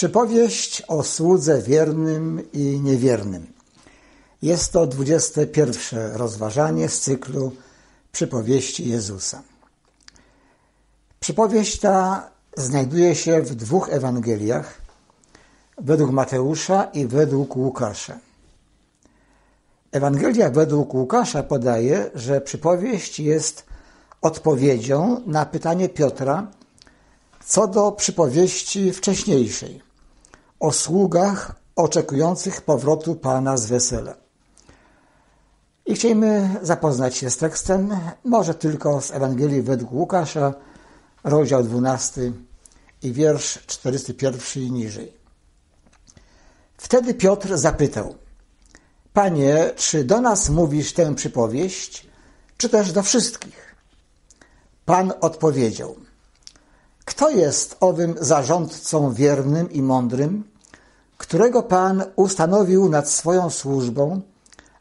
Przypowieść o słudze wiernym i niewiernym. Jest to 21 rozważanie z cyklu Przypowieści Jezusa. Przypowieść ta znajduje się w dwóch Ewangeliach, według Mateusza i według Łukasza. Ewangelia według Łukasza podaje, że przypowieść jest odpowiedzią na pytanie Piotra co do przypowieści wcześniejszej o sługach oczekujących powrotu Pana z wesela. I chcielibyśmy zapoznać się z tekstem, może tylko z Ewangelii według Łukasza, rozdział 12 i wiersz 41 i niżej. Wtedy Piotr zapytał: Panie, czy do nas mówisz tę przypowieść, czy też do wszystkich? Pan odpowiedział: Kto jest owym zarządcą wiernym i mądrym, którego Pan ustanowił nad swoją służbą,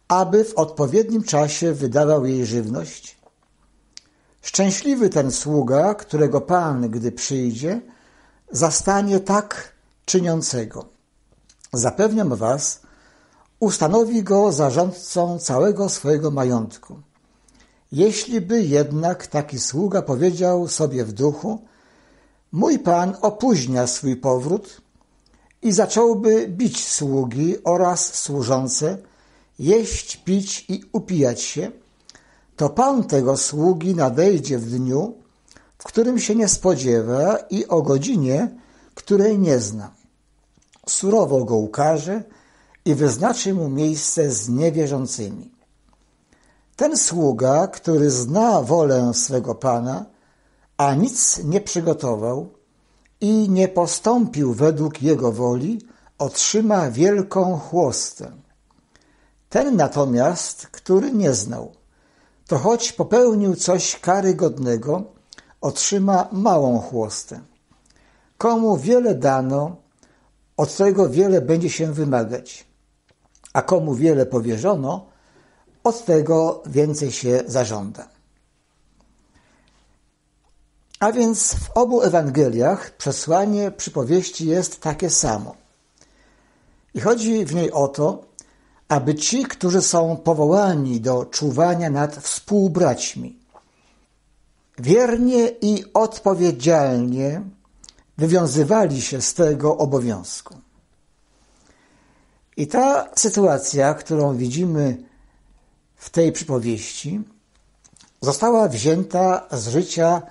aby w odpowiednim czasie wydawał jej żywność? Szczęśliwy ten sługa, którego Pan, gdy przyjdzie, zastanie tak czyniącego. Zapewniam was, ustanowi go zarządcą całego swojego majątku. Jeśli by jednak taki sługa powiedział sobie w duchu, mój Pan opóźnia swój powrót i zacząłby bić sługi oraz służące, jeść, pić i upijać się, to Pan tego sługi nadejdzie w dniu, w którym się nie spodziewa i o godzinie, której nie zna. Surowo go ukaże i wyznaczy mu miejsce z niewierzącymi. Ten sługa, który zna wolę swego Pana, a nic nie przygotował i nie postąpił według jego woli, otrzyma wielką chłostę. Ten natomiast, który nie znał, to choć popełnił coś karygodnego, otrzyma małą chłostę. Komu wiele dano, od tego wiele będzie się wymagać, a komu wiele powierzono, od tego więcej się zażąda. A więc w obu Ewangeliach przesłanie przypowieści jest takie samo. I chodzi w niej o to, aby ci, którzy są powołani do czuwania nad współbraćmi, wiernie i odpowiedzialnie wywiązywali się z tego obowiązku. I ta sytuacja, którą widzimy w tej przypowieści, została wzięta z życia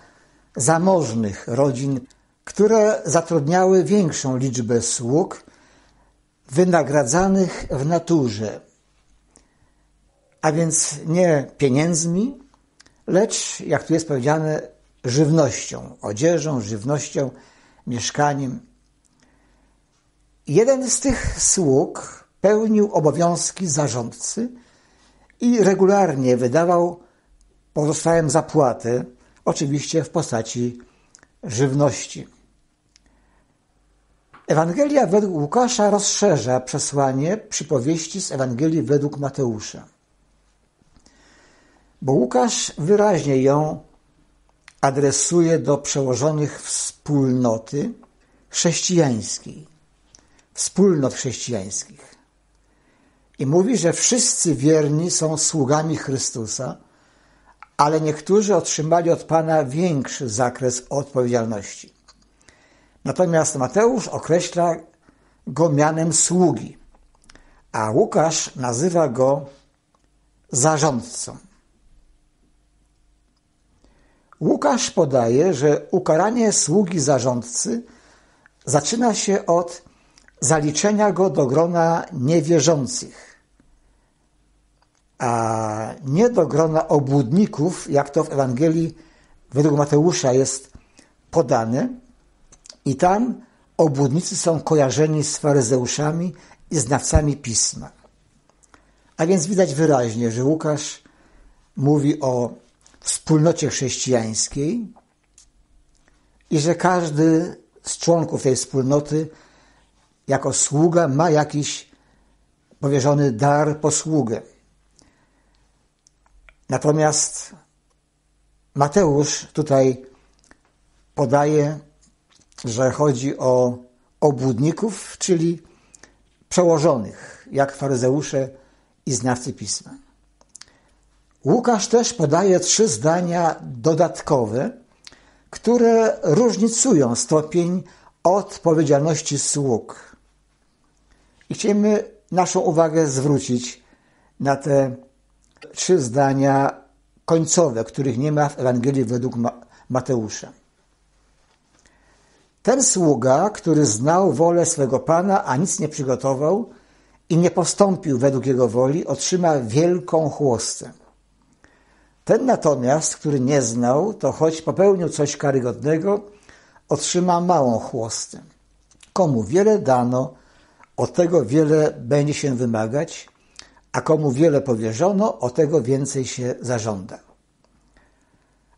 zamożnych rodzin, które zatrudniały większą liczbę sług wynagradzanych w naturze, a więc nie pieniędzmi, lecz, jak tu jest powiedziane, żywnością, odzieżą, żywnością, mieszkaniem. Jeden z tych sług pełnił obowiązki zarządcy i regularnie wydawał pozostałym zapłatę, oczywiście w postaci żywności. Ewangelia według Łukasza rozszerza przesłanie przypowieści z Ewangelii według Mateusza. Bo Łukasz wyraźnie ją adresuje do przełożonych wspólnoty chrześcijańskiej, wspólnot chrześcijańskich. I mówi, że wszyscy wierni są sługami Chrystusa, ale niektórzy otrzymali od Pana większy zakres odpowiedzialności. Natomiast Mateusz określa go mianem sługi, a Łukasz nazywa go zarządcą. Łukasz podaje, że ukaranie sługi zarządcy zaczyna się od zaliczenia go do grona niewierzących, a nie do grona obłudników, jak to w Ewangelii według Mateusza jest podane. I tam obłudnicy są kojarzeni z faryzeuszami i znawcami pisma. A więc widać wyraźnie, że Łukasz mówi o wspólnocie chrześcijańskiej i że każdy z członków tej wspólnoty jako sługa ma jakiś powierzony dar, posługę. Natomiast Mateusz tutaj podaje, że chodzi o obłudników, czyli przełożonych, jak faryzeusze i znawcy pisma. Łukasz też podaje trzy zdania dodatkowe, które różnicują stopień odpowiedzialności sług. I chcemy naszą uwagę zwrócić na te trzy zdania końcowe, których nie ma w Ewangelii według Mateusza. Ten sługa, który znał wolę swego Pana, a nic nie przygotował i nie postąpił według jego woli, otrzyma wielką chłostę. Ten natomiast, który nie znał, to choć popełnił coś karygodnego, otrzyma małą chłostę. Komu wiele dano, o tego wiele będzie się wymagać, a komu wiele powierzono, o tego więcej się zażąda.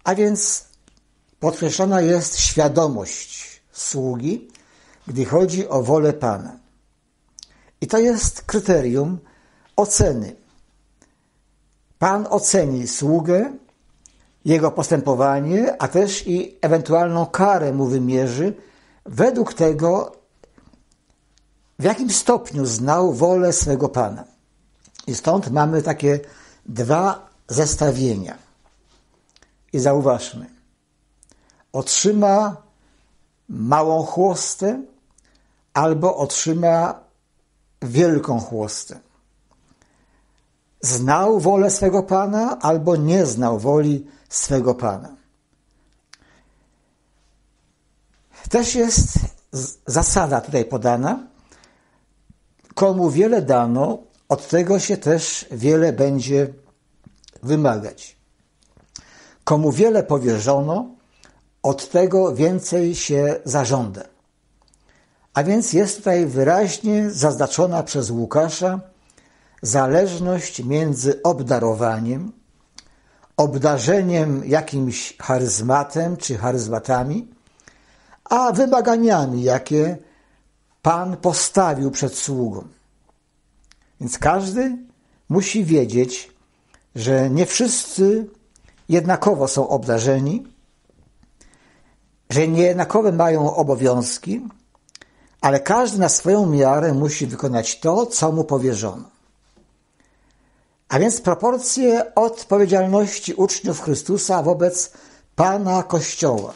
A więc podkreślona jest świadomość sługi, gdy chodzi o wolę Pana. I to jest kryterium oceny. Pan oceni sługę, jego postępowanie, a też i ewentualną karę mu wymierzy według tego, w jakim stopniu znał wolę swego Pana. I stąd mamy takie dwa zestawienia. I zauważmy, otrzyma małą chłostę albo otrzyma wielką chłostę. Znał wolę swego Pana albo nie znał woli swego Pana. Też jest zasada tutaj podana. Komu wiele dano, od tego się też wiele będzie wymagać. Komu wiele powierzono, od tego więcej się zażąda. A więc jest tutaj wyraźnie zaznaczona przez Łukasza zależność między obdarowaniem, obdarzeniem jakimś charyzmatem czy charyzmatami, a wymaganiami, jakie Pan postawił przed sługą. Więc każdy musi wiedzieć, że nie wszyscy jednakowo są obdarzeni, że niejednakowe mają obowiązki, ale każdy na swoją miarę musi wykonać to, co mu powierzono. A więc proporcje odpowiedzialności uczniów Chrystusa wobec Pana Kościoła,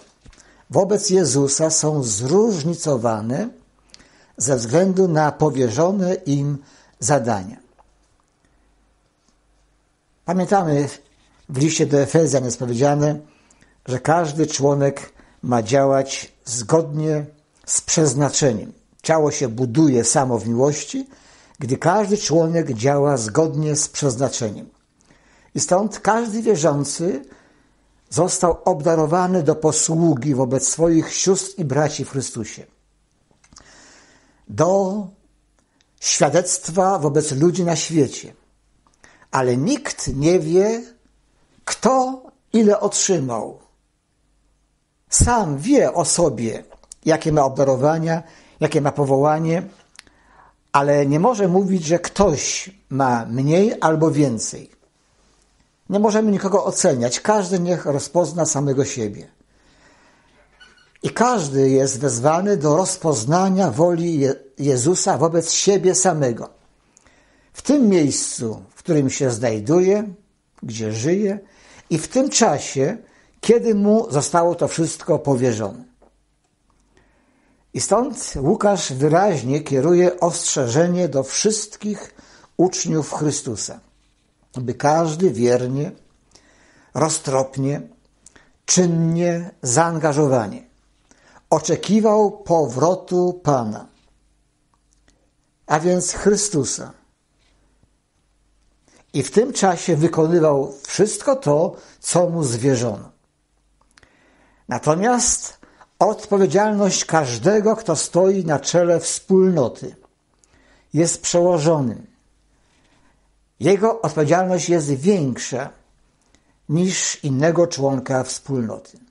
wobec Jezusa są zróżnicowane ze względu na powierzone im zadania. Pamiętamy, w liście do Efezjan jest powiedziane, że każdy członek ma działać zgodnie z przeznaczeniem. Ciało się buduje samo w miłości, gdy każdy członek działa zgodnie z przeznaczeniem. I stąd każdy wierzący został obdarowany do posługi wobec swoich sióstr i braci w Chrystusie. Do świadectwa wobec ludzi na świecie. Ale nikt nie wie, kto ile otrzymał. Sam wie o sobie, jakie ma obdarowania, jakie ma powołanie, ale nie może mówić, że ktoś ma mniej albo więcej. Nie możemy nikogo oceniać. Każdy niech rozpozna samego siebie. I każdy jest wezwany do rozpoznania woli Jezusa wobec siebie samego. W tym miejscu, w którym się znajduje, gdzie żyje i w tym czasie, kiedy mu zostało to wszystko powierzone. I stąd Łukasz wyraźnie kieruje ostrzeżenie do wszystkich uczniów Chrystusa, by każdy wiernie, roztropnie, czynnie, zaangażowanie oczekiwał powrotu Pana, a więc Chrystusa. I w tym czasie wykonywał wszystko to, co mu zwierzono. Natomiast odpowiedzialność każdego, kto stoi na czele wspólnoty, jest przełożonym. Jego odpowiedzialność jest większa niż innego członka wspólnoty.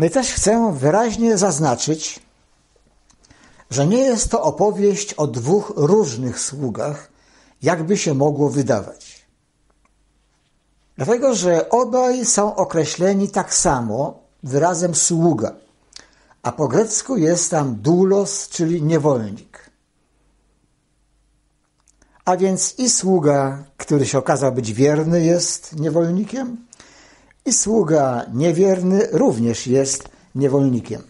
My też chcę wyraźnie zaznaczyć, że nie jest to opowieść o dwóch różnych sługach, jakby się mogło wydawać. Dlatego, że obaj są określeni tak samo wyrazem sługa, a po grecku jest tam doulos, czyli niewolnik. A więc i sługa, który się okazał być wierny, jest niewolnikiem, i sługa niewierny również jest niewolnikiem.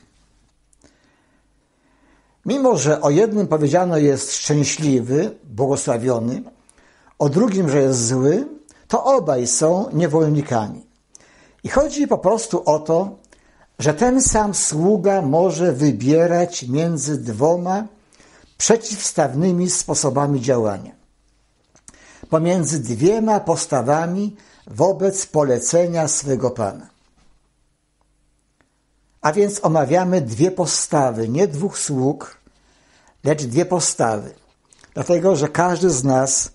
Mimo, że o jednym powiedziano jest szczęśliwy, błogosławiony, o drugim, że jest zły, to obaj są niewolnikami. I chodzi po prostu o to, że ten sam sługa może wybierać między dwoma przeciwstawnymi sposobami działania. Pomiędzy dwiema postawami wobec polecenia swego Pana. A więc omawiamy dwie postawy, nie dwóch sług, lecz dwie postawy. Dlatego, że każdy z nas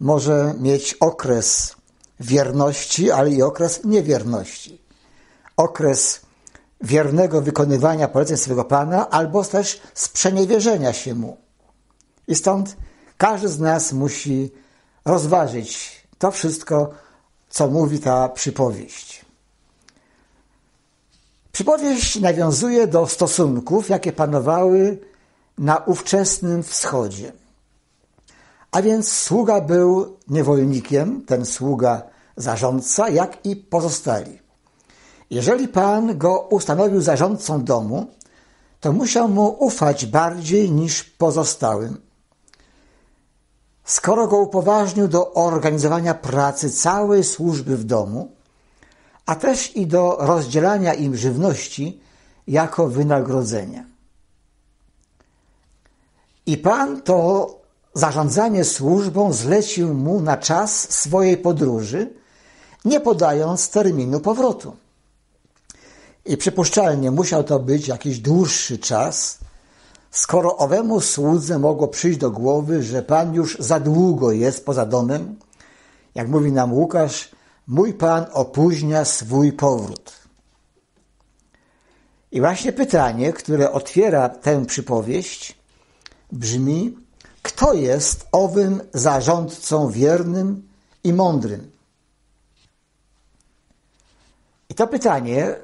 może mieć okres wierności, ale i okres niewierności. Okres wiernego wykonywania poleceń swego Pana, albo też sprzeniewierzenia się Mu. I stąd każdy z nas musi rozważyć to wszystko, co mówi ta przypowieść. Przypowieść nawiązuje do stosunków, jakie panowały na ówczesnym wschodzie. A więc sługa był niewolnikiem, ten sługa zarządca, jak i pozostali. Jeżeli pan go ustanowił zarządcą domu, to musiał mu ufać bardziej niż pozostałym. Skoro go upoważnił do organizowania pracy całej służby w domu, a też i do rozdzielania im żywności jako wynagrodzenia. I Pan to zarządzanie służbą zlecił mu na czas swojej podróży, nie podając terminu powrotu. I przypuszczalnie musiał to być jakiś dłuższy czas, skoro owemu słudze mogło przyjść do głowy, że Pan już za długo jest poza domem, jak mówi nam Łukasz, mój Pan opóźnia swój powrót. I właśnie pytanie, które otwiera tę przypowieść, brzmi: Kto jest owym zarządcą wiernym i mądrym? I to pytanie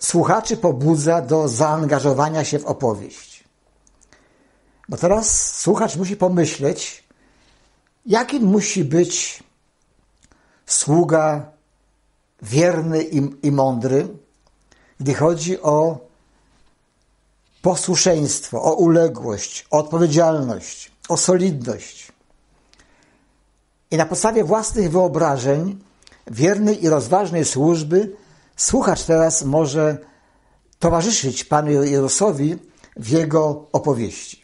słuchaczy pobudza do zaangażowania się w opowieść. Bo teraz słuchacz musi pomyśleć, jakim musi być sługa wierny i, i mądry, gdy chodzi o posłuszeństwo, o uległość, o odpowiedzialność, o solidność. I na podstawie własnych wyobrażeń wiernej i rozważnej służby słuchacz teraz może towarzyszyć Panu Jezusowi w jego opowieści.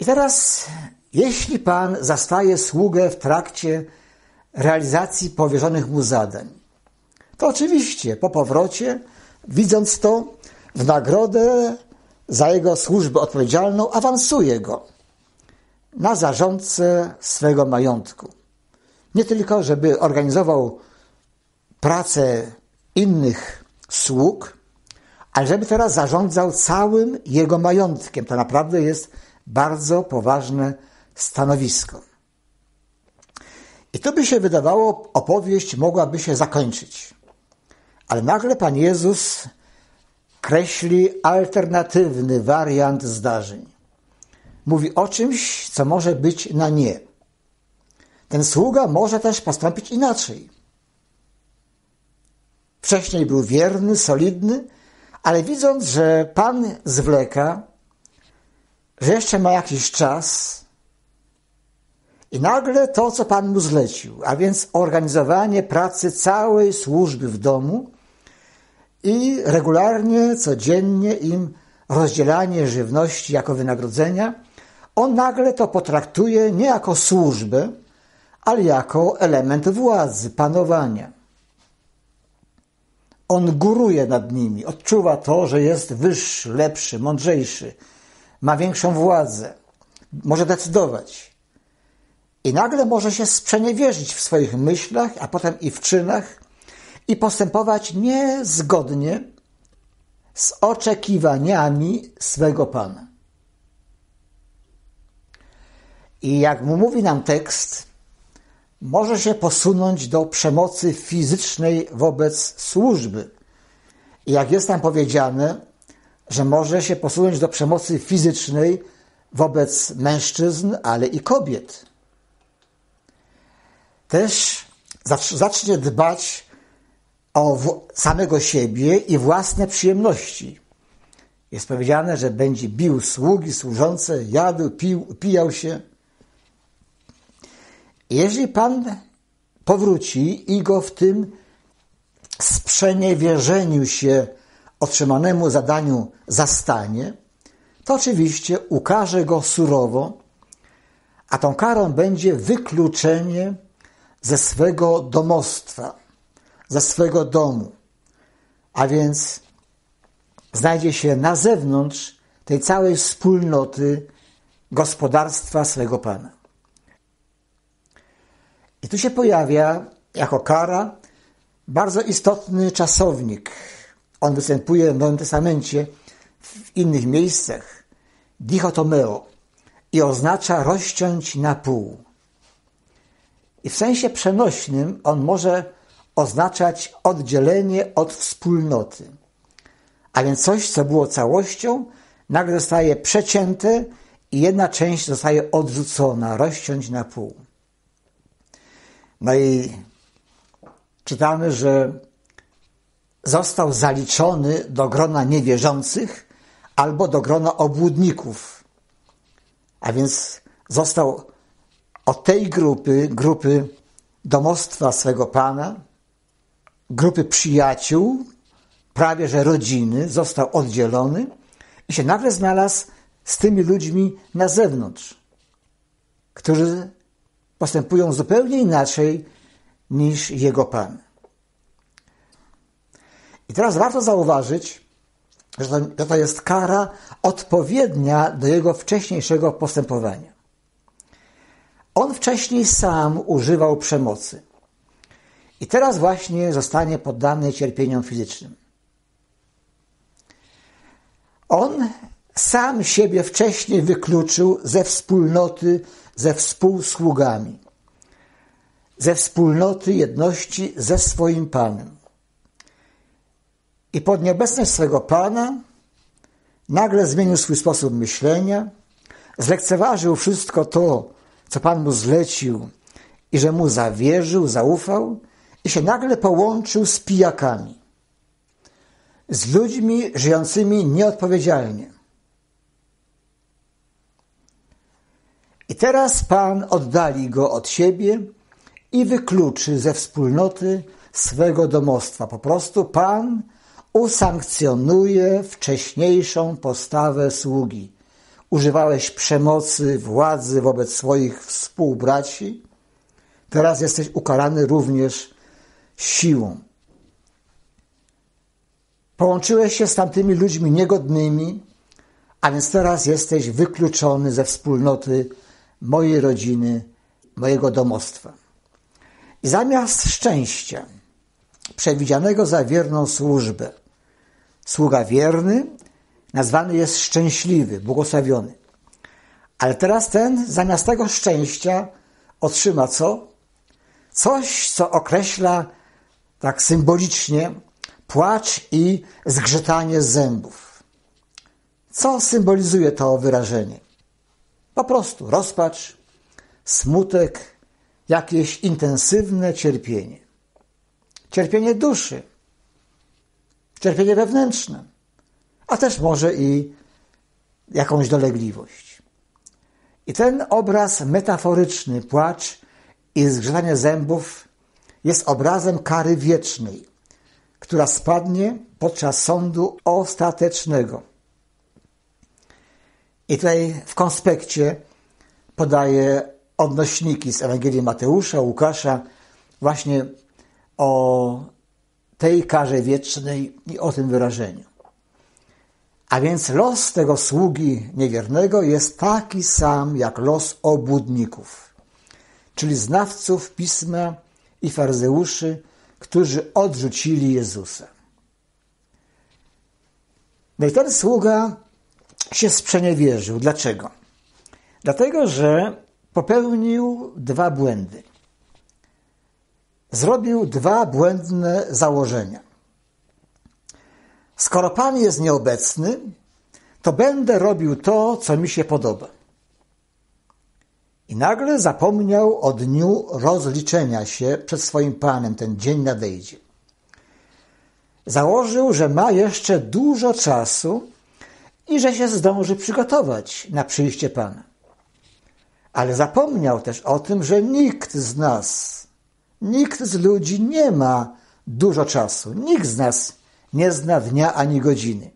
I teraz jeśli Pan zastaje sługę w trakcie realizacji powierzonych mu zadań, to oczywiście po powrocie, widząc to, w nagrodę za jego służbę odpowiedzialną awansuje go na zarządcę swego majątku. Nie tylko, żeby organizował pracę innych sług, ale żeby teraz zarządzał całym jego majątkiem. To naprawdę jest bardzo poważne stanowisko. I tu by się wydawało, opowieść mogłaby się zakończyć. Ale nagle Pan Jezus kreśli alternatywny wariant zdarzeń. Mówi o czymś, co może być na nie. Ten sługa może też postąpić inaczej. Wcześniej był wierny, solidny, ale widząc, że Pan zwleka, że jeszcze ma jakiś czas, i nagle to, co Pan mu zlecił, a więc organizowanie pracy całej służby w domu i regularnie, codziennie im rozdzielanie żywności jako wynagrodzenia, on nagle to potraktuje nie jako służbę, ale jako element władzy, panowania. On góruje nad nimi, odczuwa to, że jest wyższy, lepszy, mądrzejszy, ma większą władzę, może decydować. I nagle może się sprzeniewierzyć w swoich myślach, a potem i w czynach i postępować niezgodnie z oczekiwaniami swego Pana. I jak mówi nam tekst, może się posunąć do przemocy fizycznej wobec służby I jak jest tam powiedziane, że może się posunąć do przemocy fizycznej wobec mężczyzn, ale i kobiet. Też zacznie dbać o samego siebie i własne przyjemności. Jest powiedziane, że będzie bił sługi, służące, jadł, pił, pijał się. Jeżeli Pan powróci i go w tym sprzeniewierzeniu się otrzymanemu zadaniu zastanie, to oczywiście ukaże go surowo, a tą karą będzie wykluczenie ze swego domostwa, ze swego domu, a więc znajdzie się na zewnątrz tej całej wspólnoty gospodarstwa swego Pana. I tu się pojawia jako kara bardzo istotny czasownik. On występuje w Nowym Testamencie w innych miejscach. Dichotomeo i oznacza rozciąć na pół. I w sensie przenośnym on może oznaczać oddzielenie od wspólnoty. A więc coś, co było całością, nagle zostaje przecięte i jedna część zostaje odrzucona, rozciąć na pół. No i czytamy, że został zaliczony do grona niewierzących albo do grona obłudników. A więc został od tej grupy, grupy domostwa swego Pana, grupy przyjaciół, prawie że rodziny, został oddzielony i się nagle znalazł z tymi ludźmi na zewnątrz, którzy postępują zupełnie inaczej niż jego Pan. I teraz warto zauważyć, że to, że to jest kara odpowiednia do jego wcześniejszego postępowania. On wcześniej sam używał przemocy. I teraz właśnie zostanie poddany cierpieniom fizycznym. On sam siebie wcześniej wykluczył ze wspólnoty ze współsługami, ze wspólnoty jedności ze swoim Panem. I pod nieobecność swego Pana nagle zmienił swój sposób myślenia, zlekceważył wszystko to, co Pan mu zlecił i że mu zawierzył, zaufał i się nagle połączył z pijakami, z ludźmi żyjącymi nieodpowiedzialnie. I teraz Pan oddali go od siebie i wykluczy ze wspólnoty swego domostwa. Po prostu Pan usankcjonuje wcześniejszą postawę sługi. Używałeś przemocy, władzy wobec swoich współbraci, teraz jesteś ukarany również siłą. Połączyłeś się z tamtymi ludźmi niegodnymi, a więc teraz jesteś wykluczony ze wspólnoty mojej rodziny, mojego domostwa. I zamiast szczęścia, przewidzianego za wierną służbę, sługa wierny nazwany jest szczęśliwy, błogosławiony. Ale teraz ten zamiast tego szczęścia otrzyma co? Coś, co określa tak symbolicznie płacz i zgrzytanie zębów. Co symbolizuje to wyrażenie? Po prostu rozpacz, smutek, jakieś intensywne cierpienie. Cierpienie duszy, cierpienie wewnętrzne, a też może i jakąś dolegliwość. I ten obraz metaforyczny, płacz i zgrzytanie zębów, jest obrazem kary wiecznej, która spadnie podczas sądu ostatecznego. I tutaj w konspekcie podaje odnośniki z Ewangelii Mateusza, Łukasza, właśnie o tej karze wiecznej i o tym wyrażeniu. A więc los tego sługi niewiernego jest taki sam jak los obłudników, czyli znawców pisma i faryzeuszy, którzy odrzucili Jezusa. No i ten sługa się sprzeniewierzył. Dlaczego? Dlatego, że popełnił dwa błędy. Zrobił dwa błędne założenia. skoro Pan jest nieobecny, to będę robił to, co mi się podoba. I nagle zapomniał o dniu rozliczenia się przed swoim Panem, ten dzień nadejdzie. Założył, że ma jeszcze dużo czasu i że się zdąży przygotować na przyjście Pana. Ale zapomniał też o tym, że nikt z nas, nikt z ludzi nie ma dużo czasu. Nikt z nas nie zna dnia ani godziny.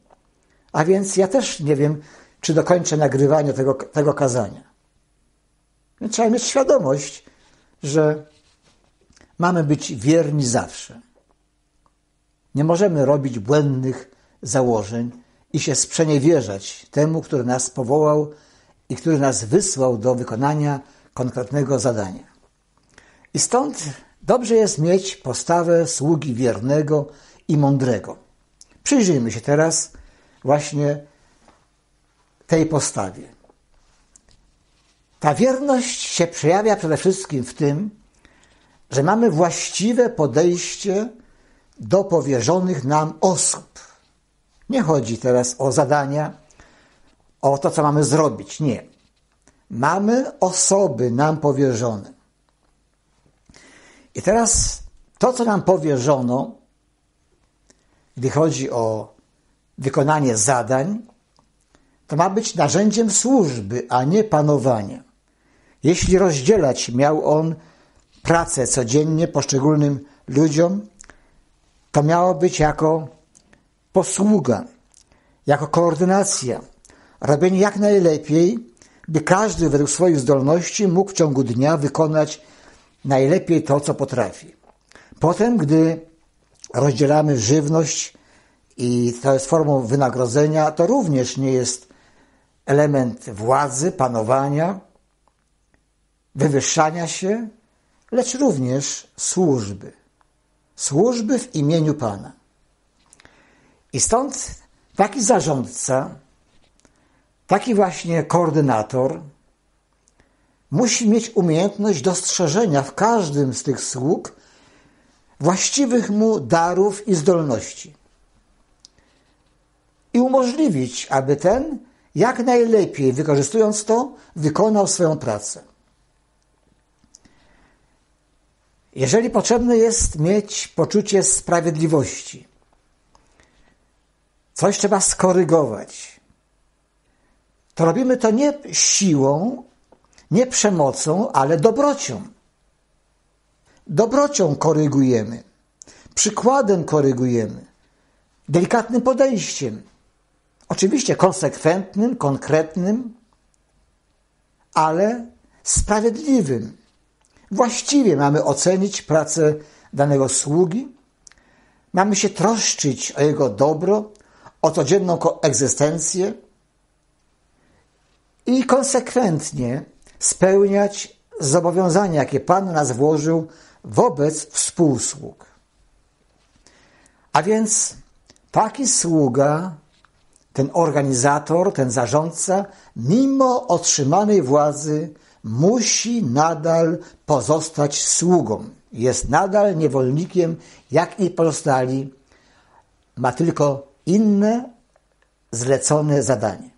A więc ja też nie wiem, czy dokończę nagrywanie tego, tego kazania. Trzeba mieć świadomość, że mamy być wierni zawsze. Nie możemy robić błędnych założeń i się sprzeniewierzać temu, który nas powołał i który nas wysłał do wykonania konkretnego zadania. I stąd dobrze jest mieć postawę sługi wiernego i mądrego. Przyjrzyjmy się teraz właśnie tej postawie. Ta wierność się przejawia przede wszystkim w tym, że mamy właściwe podejście do powierzonych nam osób. Nie chodzi teraz o zadania, o to, co mamy zrobić. Nie. Mamy osoby nam powierzone. I teraz to, co nam powierzono, gdy chodzi o wykonanie zadań, to ma być narzędziem służby, a nie panowania. Jeśli rozdzielać miał on pracę codziennie poszczególnym ludziom, to miało być jako posługa, jako koordynacja, robienie jak najlepiej, by każdy według swoich zdolności mógł w ciągu dnia wykonać najlepiej to, co potrafi. Potem, gdy rozdzielamy żywność i to jest formą wynagrodzenia, to również nie jest element władzy, panowania, wywyższania się, lecz również służby. Służby w imieniu Pana. I stąd taki zarządca, taki właśnie koordynator musi mieć umiejętność dostrzeżenia w każdym z tych sług właściwych mu darów i zdolności. I umożliwić, aby ten jak najlepiej, wykorzystując to, wykonał swoją pracę. Jeżeli potrzebne jest mieć poczucie sprawiedliwości, coś trzeba skorygować, to robimy to nie siłą, nie przemocą, ale dobrocią. Dobrocią korygujemy, przykładem korygujemy, delikatnym podejściem. Oczywiście konsekwentnym, konkretnym, ale sprawiedliwym. Właściwie mamy ocenić pracę danego sługi, mamy się troszczyć o jego dobro, o codzienną egzystencję i konsekwentnie spełniać zobowiązania, jakie Pan nas włożył wobec współsług. A więc taki sługa, ten organizator, ten zarządca, mimo otrzymanej władzy, musi nadal pozostać sługą. Jest nadal niewolnikiem, jak i pozostali. Ma tylko inne, zlecone zadanie.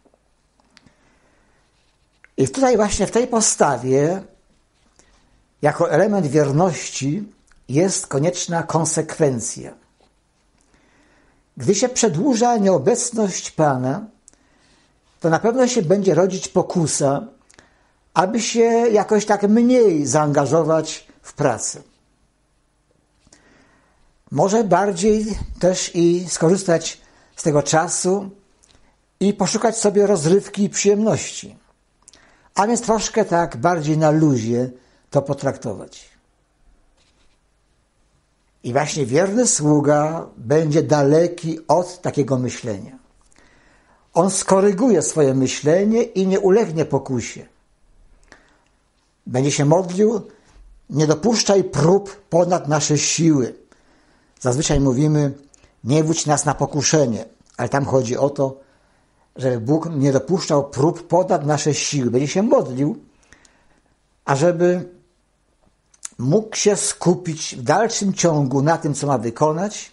I tutaj właśnie w tej postawie, jako element wierności, jest konieczna konsekwencja. Gdy się przedłuża nieobecność Pana, to na pewno się będzie rodzić pokusa, aby się jakoś tak mniej zaangażować w pracę. Może bardziej też i skorzystać z tego czasu i poszukać sobie rozrywki i przyjemności a więc troszkę tak bardziej na luzie to potraktować. I właśnie wierny sługa będzie daleki od takiego myślenia. On skoryguje swoje myślenie i nie ulegnie pokusie. Będzie się modlił, nie dopuszczaj prób ponad nasze siły. Zazwyczaj mówimy, nie wódź nas na pokuszenie, ale tam chodzi o to, żeby Bóg nie dopuszczał prób ponad nasze siły. Będzie się modlił, ażeby mógł się skupić w dalszym ciągu na tym, co ma wykonać,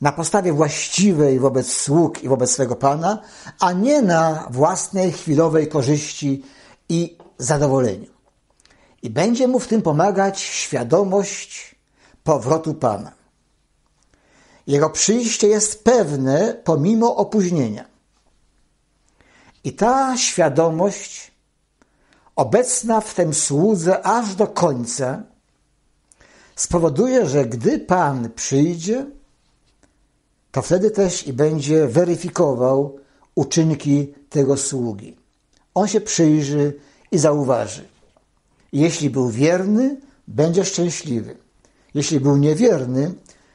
na postawie właściwej wobec sług i wobec swego Pana, a nie na własnej chwilowej korzyści i zadowoleniu. I będzie mu w tym pomagać świadomość powrotu Pana. Jego przyjście jest pewne pomimo opóźnienia. I ta świadomość, obecna w tym słudze aż do końca, spowoduje, że gdy Pan przyjdzie, to wtedy też i będzie weryfikował uczynki tego sługi. On się przyjrzy i zauważy. Jeśli był wierny, będzie szczęśliwy. Jeśli był niewierny,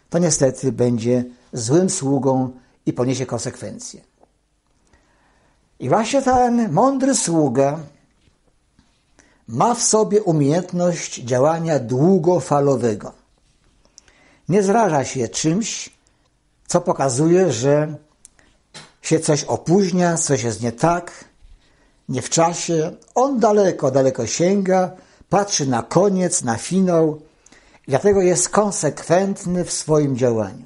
to niestety będzie złym sługą i poniesie konsekwencje. I właśnie ten mądry sługa ma w sobie umiejętność działania długofalowego. Nie zraża się czymś, co pokazuje, że się coś opóźnia, coś jest nie tak, nie w czasie. On daleko, daleko sięga, patrzy na koniec, na finał dlatego jest konsekwentny w swoim działaniu.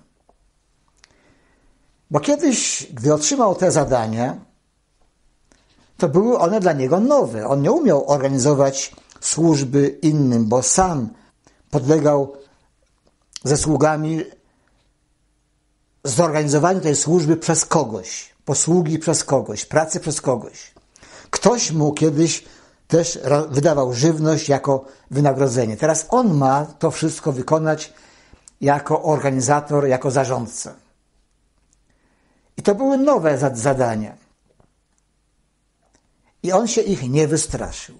Bo kiedyś, gdy otrzymał te zadania, to były one dla niego nowe. On nie umiał organizować służby innym, bo sam podlegał ze sługami zorganizowaniu tej służby przez kogoś, posługi przez kogoś, pracy przez kogoś. Ktoś mu kiedyś też wydawał żywność jako wynagrodzenie. Teraz on ma to wszystko wykonać jako organizator, jako zarządca. I to były nowe zadania. I on się ich nie wystraszył.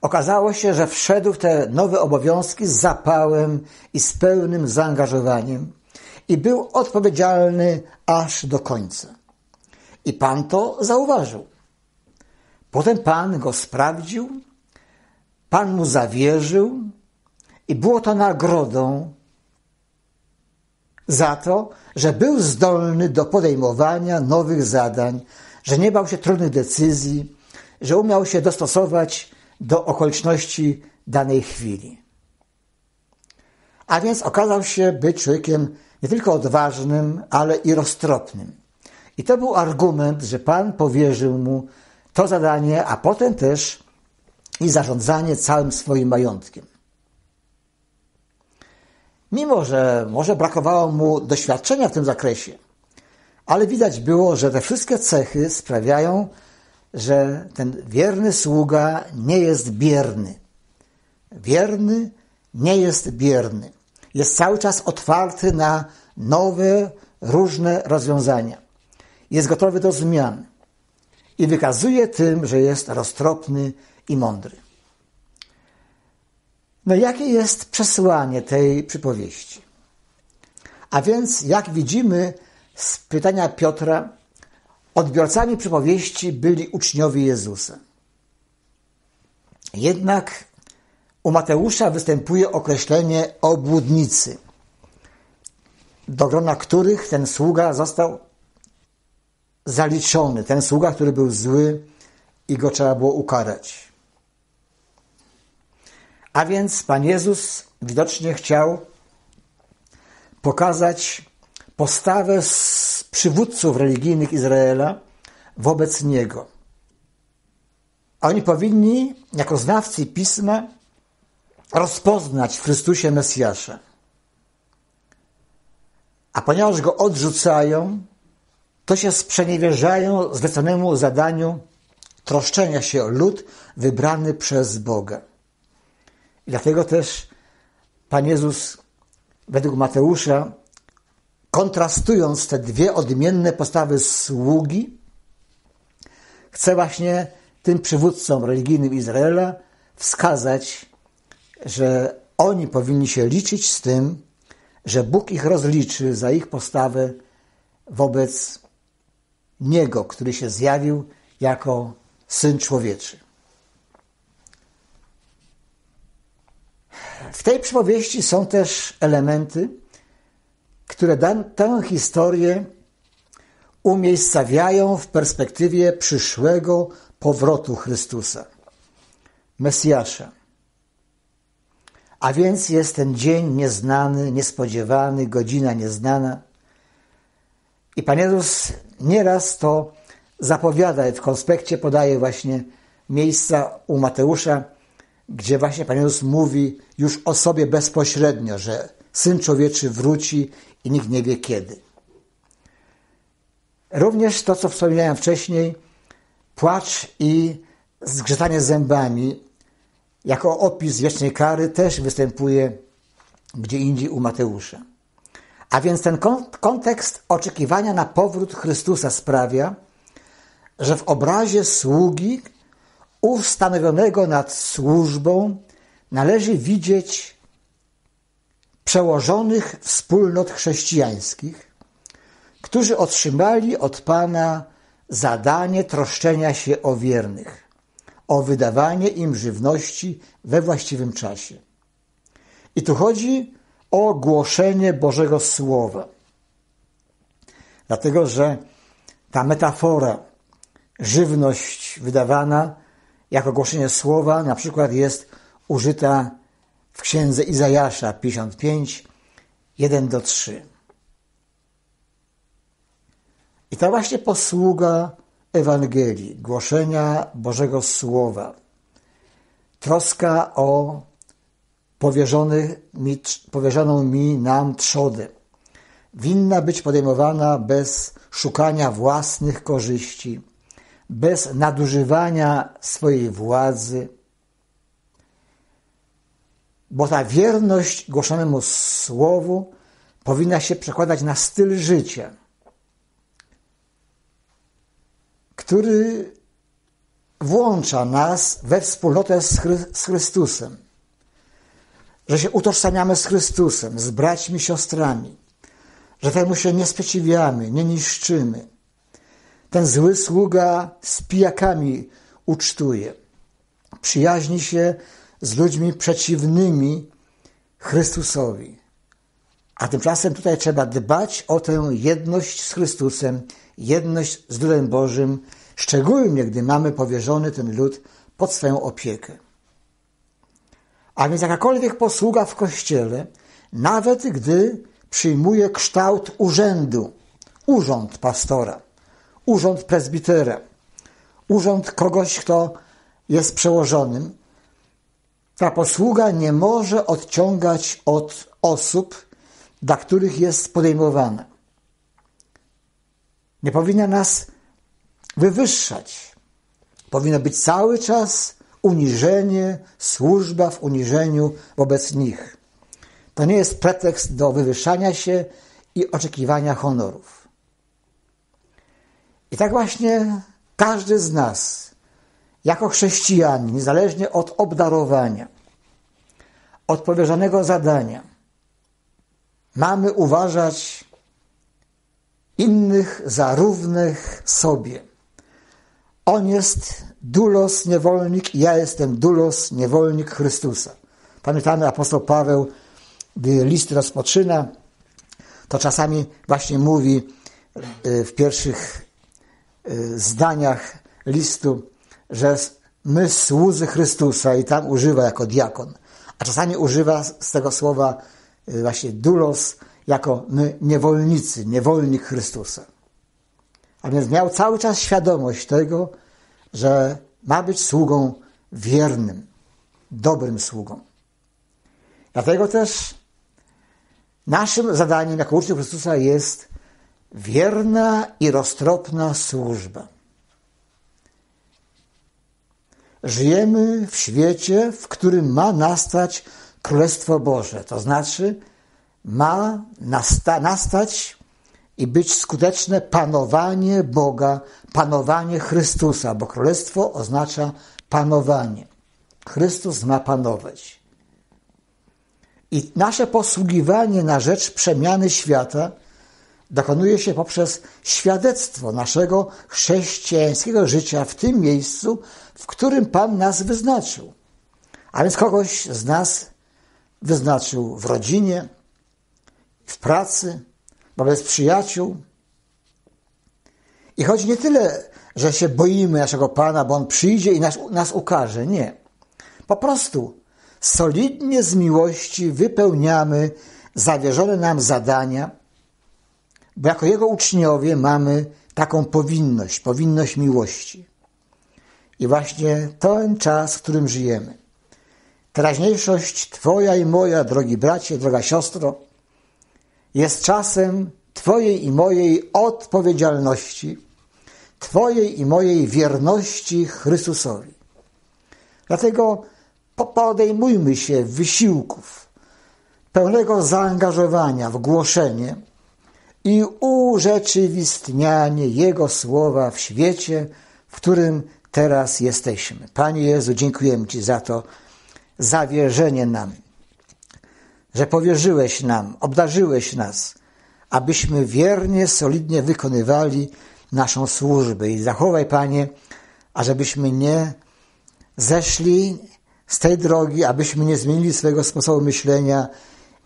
Okazało się, że wszedł w te nowe obowiązki z zapałem i z pełnym zaangażowaniem i był odpowiedzialny aż do końca. I Pan to zauważył. Potem Pan go sprawdził, Pan mu zawierzył i było to nagrodą za to, że był zdolny do podejmowania nowych zadań, że nie bał się trudnych decyzji, że umiał się dostosować do okoliczności danej chwili. A więc okazał się być człowiekiem nie tylko odważnym, ale i roztropnym. I to był argument, że Pan powierzył mu to zadanie, a potem też i zarządzanie całym swoim majątkiem. Mimo, że może brakowało mu doświadczenia w tym zakresie, ale widać było, że te wszystkie cechy sprawiają, że ten wierny sługa nie jest bierny. Wierny nie jest bierny. Jest cały czas otwarty na nowe, różne rozwiązania. Jest gotowy do zmian i wykazuje tym, że jest roztropny i mądry. No jakie jest przesłanie tej przypowieści? A więc, jak widzimy z pytania Piotra, odbiorcami przypowieści byli uczniowie Jezusa. Jednak u Mateusza występuje określenie obłudnicy, do grona których ten sługa został zaliczony, ten sługa, który był zły i go trzeba było ukarać. A więc Pan Jezus widocznie chciał pokazać postawę przywódców religijnych Izraela wobec Niego. Oni powinni, jako znawcy Pisma, rozpoznać w Chrystusie Mesjasza. A ponieważ Go odrzucają, to się sprzeniewierzają zleconemu zadaniu troszczenia się o lud wybrany przez Boga. I dlatego też Pan Jezus według Mateusza, kontrastując te dwie odmienne postawy sługi, chce właśnie tym przywódcom religijnym Izraela wskazać, że oni powinni się liczyć z tym, że Bóg ich rozliczy za ich postawę wobec Niego, który się zjawił jako Syn Człowieczy. W tej przypowieści są też elementy, które tę historię umiejscawiają w perspektywie przyszłego powrotu Chrystusa, Mesjasza. A więc jest ten dzień nieznany, niespodziewany, godzina nieznana, I Pan Jezus nieraz to zapowiada, w konspekcie podaje właśnie miejsca u Mateusza, gdzie właśnie Pan Jezus mówi już o sobie bezpośrednio, że Syn Człowieczy wróci i nikt nie wie kiedy. Również to, co wspomniałem wcześniej, płacz i zgrzytanie zębami jako opis wiecznej kary też występuje gdzie indziej u Mateusza. A więc ten kontekst oczekiwania na powrót Chrystusa sprawia, że w obrazie sługi ustanowionego nad służbą należy widzieć przełożonych wspólnot chrześcijańskich, którzy otrzymali od Pana zadanie troszczenia się o wiernych, o wydawanie im żywności we właściwym czasie. I tu chodzi o głoszenie Bożego Słowa. Dlatego, że ta metafora, żywność wydawana jako głoszenie Słowa, na przykład jest użyta w księdze Izajasza 55, 1 do 3. I ta właśnie posługa Ewangelii, głoszenia Bożego Słowa, troska o mi, powierzoną mi nam trzodę, winna być podejmowana bez szukania własnych korzyści, bez nadużywania swojej władzy, bo ta wierność głoszonemu słowu powinna się przekładać na styl życia – który włącza nas we wspólnotę z, Chry z Chrystusem. Że się utożsamiamy z Chrystusem, z braćmi, siostrami. Że temu się nie sprzeciwiamy, nie niszczymy. Ten zły sługa z pijakami ucztuje. Przyjaźni się z ludźmi przeciwnymi Chrystusowi. A tymczasem tutaj trzeba dbać o tę jedność z Chrystusem, jedność z ludem Bożym, szczególnie gdy mamy powierzony ten lud pod swoją opiekę. A więc jakakolwiek posługa w Kościele, nawet gdy przyjmuje kształt urzędu, urząd pastora, urząd prezbitera, urząd kogoś, kto jest przełożonym, ta posługa nie może odciągać od osób, dla których jest podejmowana. Nie powinna nas wywyższać. Powinno być cały czas uniżenie, służba w uniżeniu wobec nich. To nie jest pretekst do wywyższania się i oczekiwania honorów. I tak właśnie każdy z nas, jako chrześcijanin, niezależnie od obdarowania, od powierzonego zadania, mamy uważać innych za równych sobie. On jest dulos, niewolnik, ja jestem dulos, niewolnik Chrystusa. Pamiętamy apostoł Paweł, gdy list rozpoczyna, to czasami właśnie mówi y, w pierwszych y, zdaniach listu, że my słudzy Chrystusa i tam używa jako diakon, a czasami używa z tego słowa y, właśnie dulos, jako my niewolnicy, niewolnik Chrystusa. A więc miał cały czas świadomość tego, że ma być sługą wiernym, dobrym sługą. Dlatego też naszym zadaniem jako uczniów Chrystusa jest wierna i roztropna służba. Żyjemy w świecie, w którym ma nastać Królestwo Boże, to znaczy ma nasta nastać i być skuteczne panowanie Boga, panowanie Chrystusa, bo królestwo oznacza panowanie. Chrystus ma panować. I nasze posługiwanie na rzecz przemiany świata dokonuje się poprzez świadectwo naszego chrześcijańskiego życia w tym miejscu, w którym Pan nas wyznaczył. A więc kogoś z nas wyznaczył w rodzinie, w pracy, wobec przyjaciół. I chodzi nie tyle, że się boimy naszego Pana, bo On przyjdzie i nas, nas ukaże. Nie. Po prostu solidnie z miłości wypełniamy zawierzone nam zadania, bo jako Jego uczniowie mamy taką powinność, powinność miłości. I właśnie ten czas, w którym żyjemy, teraźniejszość Twoja i moja, drogi bracie, droga siostro, jest czasem Twojej i mojej odpowiedzialności, Twojej i mojej wierności Chrystusowi. Dlatego podejmujmy się wysiłków, pełnego zaangażowania w głoszenie i urzeczywistnianie Jego słowa w świecie, w którym teraz jesteśmy. Panie Jezu, dziękujemy Ci za to zawierzenie nam, że powierzyłeś nam, obdarzyłeś nas, abyśmy wiernie, solidnie wykonywali naszą służbę. I zachowaj, Panie, ażebyśmy nie zeszli z tej drogi, abyśmy nie zmienili swojego sposobu myślenia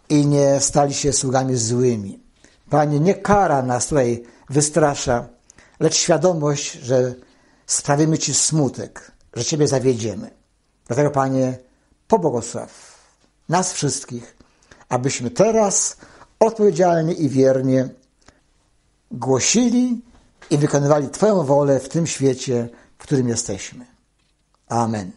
i nie stali się sługami złymi. Panie, nie kara nas tutaj wystrasza, lecz świadomość, że sprawimy Ci smutek, że Ciebie zawiedziemy. Dlatego, Panie, pobłogosław nas wszystkich, abyśmy teraz odpowiedzialnie i wiernie głosili i wykonywali Twoją wolę w tym świecie, w którym jesteśmy. Amen.